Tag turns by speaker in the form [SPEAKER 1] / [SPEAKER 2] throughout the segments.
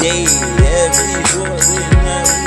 [SPEAKER 1] day, every joy.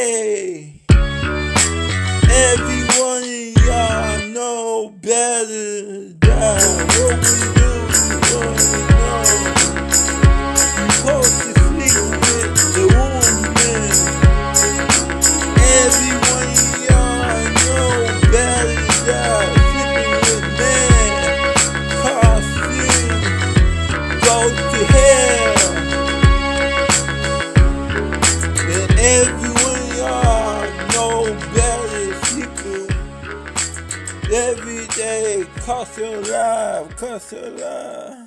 [SPEAKER 1] Hey, everyone of y'all know better than what we do. every day. Cost your life, cost your life.